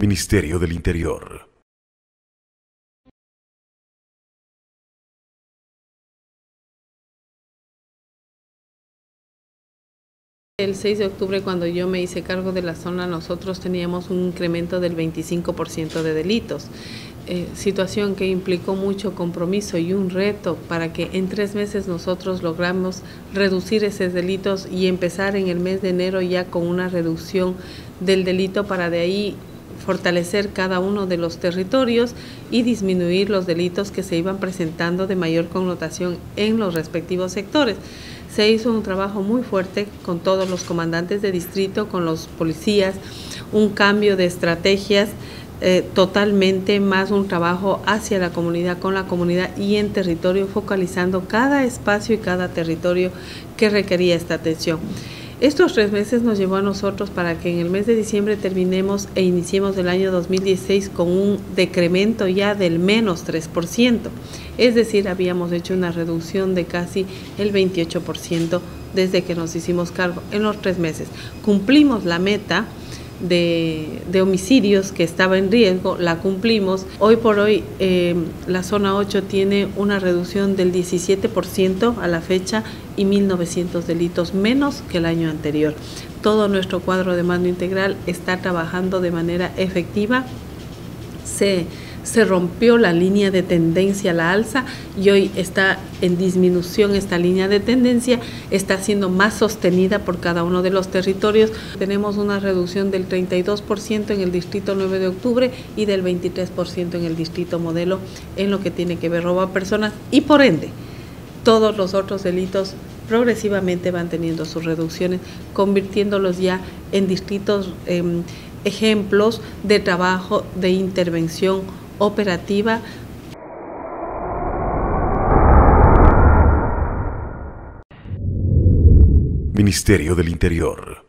Ministerio del Interior. El 6 de octubre, cuando yo me hice cargo de la zona, nosotros teníamos un incremento del 25% de delitos, eh, situación que implicó mucho compromiso y un reto para que en tres meses nosotros logramos reducir esos delitos y empezar en el mes de enero ya con una reducción del delito para de ahí fortalecer cada uno de los territorios y disminuir los delitos que se iban presentando de mayor connotación en los respectivos sectores se hizo un trabajo muy fuerte con todos los comandantes de distrito, con los policías, un cambio de estrategias eh, totalmente más un trabajo hacia la comunidad, con la comunidad y en territorio, focalizando cada espacio y cada territorio que requería esta atención. Estos tres meses nos llevó a nosotros para que en el mes de diciembre terminemos e iniciemos el año 2016 con un decremento ya del menos 3%. Es decir, habíamos hecho una reducción de casi el 28% desde que nos hicimos cargo en los tres meses. Cumplimos la meta de, homicidios que estaba en riesgo, la cumplimos. Hoy por hoy eh, la zona 8 tiene una reducción del 17% a la fecha y 1.900 delitos menos que el año anterior. Todo nuestro cuadro de mando integral está trabajando de manera efectiva. Se se rompió la línea de tendencia a la alza y hoy está en disminución esta línea de tendencia, está siendo más sostenida por cada uno de los territorios. Tenemos una reducción del 32% en el distrito 9 de octubre y del 23% en el distrito modelo en lo que tiene que ver robo a personas y por ende todos los otros delitos progresivamente van teniendo sus reducciones, convirtiéndolos ya en distritos em, ejemplos de trabajo, de intervención operativa Ministerio del Interior.